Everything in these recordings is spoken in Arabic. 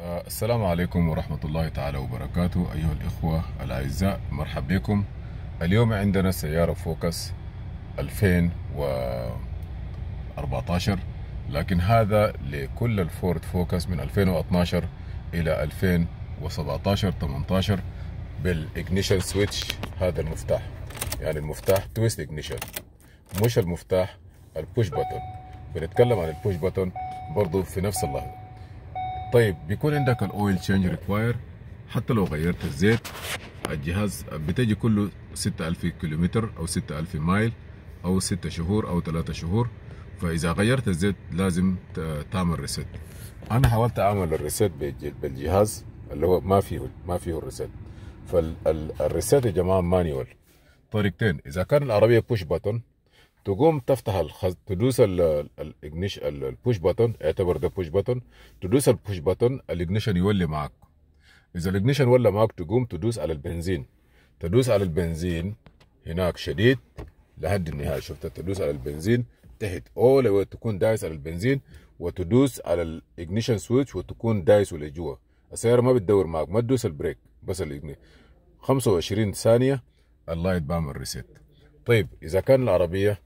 آه، السلام عليكم ورحمة الله تعالى وبركاته أيها الإخوة الأعزاء. مرحبا بكم. اليوم عندنا سيارة فوكس 2014 لكن هذا لكل الفورد فوكس من 2012 إلى 2017 18 بال ignition switch. هذا المفتاح يعني المفتاح twist ignition مش المفتاح ال push button بنتكلم عن ال push button برضو في نفس اللحظة. طيب بيكون عندك ال oil change required حتى لو غيرت الزيت الجهاز بتجي كله 6000 كيلومتر أو 6000 مايل أو 6 شهور أو 3 شهور. فإذا غيرت الزيت لازم تعمل reset أنا حاولت أعمل ال reset بالج- بالجهاز اللي هو ما فيه ما فيه ال reset فال reset يا جماعة manual. طريقتين إذا كان العربية push button تقوم تفتح الخز... تدوس ال ignition ال push button اعتبر ده push button تدوس ال push button ال ignition يولي معك إذا ال ignition ولا معك تقوم تدوس على البنزين. تدوس على البنزين هناك شديد لحد النهاية. شفت؟ تدوس على البنزين تحت اول تكون دايس على البنزين وتدوس على ال ignition switch وتكون دايس لجوا السيارة ما بتدور معك ما تدوس ال brake بس ال igni. 25 ثانية ال light بعمل reset طيب إذا كان العربية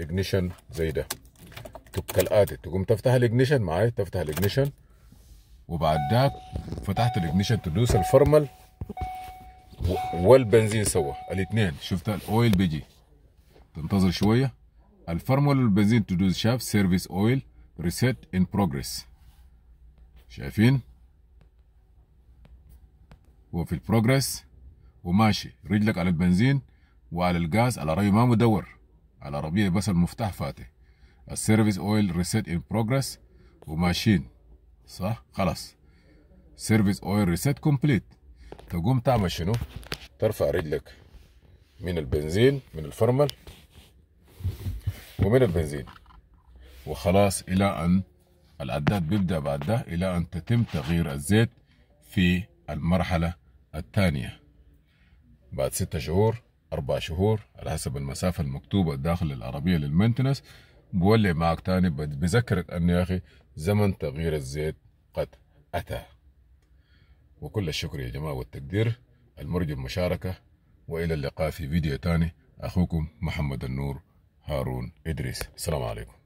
ignition زي ده. كالاتي تقوم تفتح ال ignition معاي تفتح ال ignition وبعد ذاك فتحت ال ignition تدوس الفرمل والبنزين سوا الاثنين. شفت؟ ال oil بيجي. تنتظر شوية. الفرمل والبنزين تدوس شاف service oil reset in progress شايفين؟ هو في ال progress وماشي. رجلك على البنزين. وعلى الغاز العربية ما مدور. على بس المفتاح فاتح. ال service oil reset in progress وماشيين صح؟ خلاص. service oil reset complete. تقوم تعمل شنو؟ ترفع رجلك من البنزين من الفرمل ومن البنزين. وخلاص إلى أن العداد بيبدأ بعد ده إلى أن تتم تغيير الزيت في المرحلة الثانية. بعد ستة شهور أربع شهور على حسب المسافة المكتوبة داخل العربية للمينتنس. بولع معك تاني بذكرك أن يا أخي زمن تغيير الزيت قد أتى. وكل الشكر يا جماعة والتقدير. المرجو المشاركة وإلى اللقاء في فيديو تاني. أخوكم محمد النور هارون إدريس. السلام عليكم.